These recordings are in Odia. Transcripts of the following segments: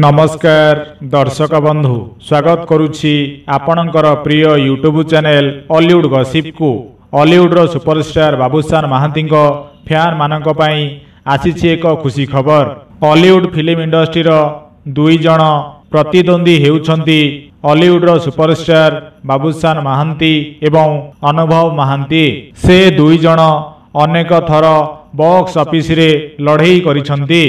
ନମସ୍କାର ଦର୍ଶକ ବନ୍ଧୁ। ସ୍ୱାଗତ କରୁଛି ଆପଣଙ୍କର ପ୍ରିୟ ୟୁଟ୍ୟୁବ ଚ୍ୟାନେଲ ଅଲିଉଡ୍ ଗସିପ୍କୁ ଅଲିଉଡ୍ର ସୁପରଷ୍ଟାର ବାବୁସାନ ମହାନ୍ତିଙ୍କ ଫ୍ୟାନ୍ମାନଙ୍କ ପାଇଁ ଆସିଛି ଏକ ଖୁସି ଖବର। ଅଲିଉଡ୍ ଫିଲ୍ମ ଇଣ୍ଡଷ୍ଟ୍ରିର ଦୁଇ ଜଣ ପ୍ରତିଦ୍ୱନ୍ଦ୍ୱୀ ହେଉଛନ୍ତି ଅଲିଉଡ୍ର ସୁପରଷ୍ଟାର ବାବୁସାନ ମହାନ୍ତି ଏବଂ ଅନୁଭବ ମହାନ୍ତି। ସେ ଦୁଇ ଜଣ ଅନେକ ଥର ବକ୍ସ ଅଫିସରେ ଲଢ଼େଇ କରିଛନ୍ତି।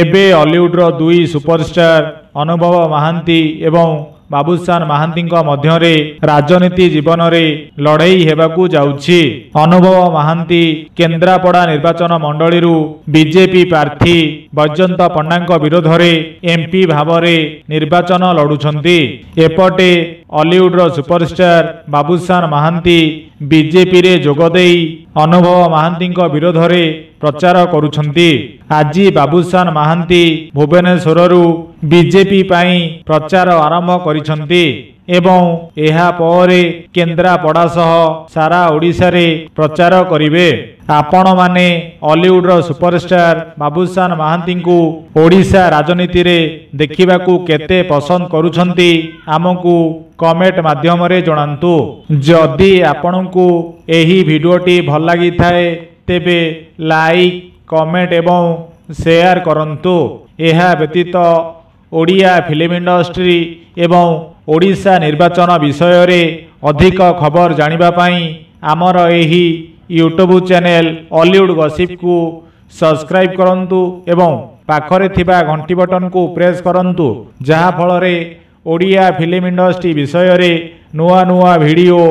ଏବେ ଅଲିଉଡ୍ର ଦୁଇ ସୁପରଷ୍ଟାର ଅନୁଭବ ମହାନ୍ତି ଏବଂ ବାବୁସାନ ମହାନ୍ତିଙ୍କ ମଧ୍ୟରେ ରାଜନୀତି ଜୀବନରେ ଲଢ଼େଇ ହେବାକୁ ଯାଉଛି। ଅନୁଭବ ମହାନ୍ତି କେନ୍ଦ୍ରାପଡ଼ା ନିର୍ବାଚନ ମଣ୍ଡଳୀରୁ ବିଜେପି ପ୍ରାର୍ଥୀ ବୈଜନ୍ତ ପଣ୍ଡାଙ୍କ ବିରୋଧରେ ଏମ୍ପି ଭାବରେ ନିର୍ବାଚନ ଲଢୁଛନ୍ତି। ଏପଟେ ଅଲିଉଡ୍ର ସୁପରଷ୍ଟାର ବାବୁସାନ ମହାନ୍ତି ବିଜେପିରେ ଯୋଗଦେଇ ଅନୁଭବ ମହାନ୍ତିଙ୍କ ବିରୋଧରେ ପ୍ରଚାର କରୁଛନ୍ତି। ଆଜି ବାବୁସାନ ମହାନ୍ତି ଭୁବନେଶ୍ୱରରୁ ବିଜେପି ପାଇଁ ପ୍ରଚାର ଆରମ୍ଭ କରିଛନ୍ତି ଏବଂ ଏହା ପରେ କେନ୍ଦ୍ରାପଡ଼ା ସହ ସାରା ଓଡ଼ିଶାରେ ପ୍ରଚାର କରିବେ। ଆପଣମାନେ ଅଲିଉଡ୍ର ସୁପରଷ୍ଟାର ବାବୁସାନ ମହାନ୍ତିଙ୍କୁ ଓଡ଼ିଶା ରାଜନୀତିରେ ଦେଖିବାକୁ କେତେ ପସନ୍ଦ କରୁଛନ୍ତି ଆମକୁ କମେଣ୍ଟ ମାଧ୍ୟମରେ ଜଣାନ୍ତୁ। ଯଦି ଆପଣଙ୍କୁ ଏହି ଭିଡ଼ିଓଟି ଭଲ ଲାଗିଥାଏ ତେବେ ଲାଇକ୍ କମେଣ୍ଟ ଏବଂ ସେୟାର କରନ୍ତୁ। ଏହା ବ୍ୟତୀତ ଓଡ଼ିଆ ଫିଲ୍ମ ଇଣ୍ଡଷ୍ଟ୍ରି ଏବଂ ଓଡ଼ିଶା ନିର୍ବାଚନ ବିଷୟରେ ଅଧିକ ଖବର ଜାଣିବା ପାଇଁ ଆମର ଏହି ୟୁଟ୍ୟୁବ ଚ୍ୟାନେଲ ଅଲିଉଡ୍ ଗସିପ୍କୁ ସବସ୍କ୍ରାଇବ୍ କରନ୍ତୁ ଏବଂ ପାଖରେ ଥିବା ଘଣ୍ଟି ବଟନକୁ ପ୍ରେସ୍ କରନ୍ତୁ ଯାହାଫଳରେ ଓଡ଼ିଆ ଫିଲ୍ମ ଇଣ୍ଡଷ୍ଟ୍ରି ବିଷୟରେ ନୂଆ ନୂଆ ଭିଡ଼ିଓ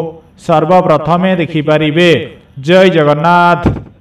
ସର୍ବପ୍ରଥମେ ଦେଖିପାରିବେ। जय जगन्नाथ।